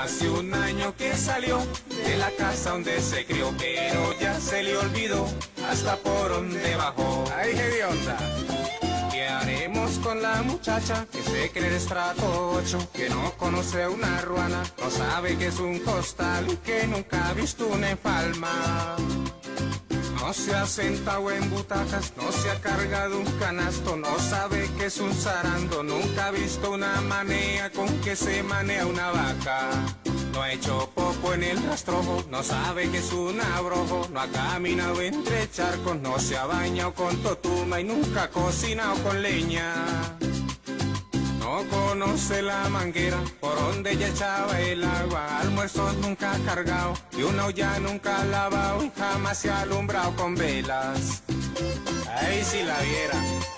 hace un año que salió de la casa donde se crió, pero ya se le olvidó hasta por donde bajó. ¡Ay, onda! ¿Qué haremos con la muchacha que se cree de estrato 8? Que no conoce una ruana, no sabe que es un costal y que nunca ha visto una enfalma. No se ha sentado en butacas, no se ha cargado un canasto, no sabe que es un zarando, nunca ha visto una manea con que se manea una vaca. No ha hecho popo en el rastrojo, no sabe que es un abrojo, no ha caminado entre charcos, no se ha bañado con totuma y nunca ha cocinado con leña. No conoce la manguera por donde ya echaba el agua, almuerzos nunca cargado y una olla nunca lavado jamás se ha alumbrado con velas. Ay, si la viera.